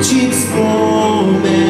te descomer.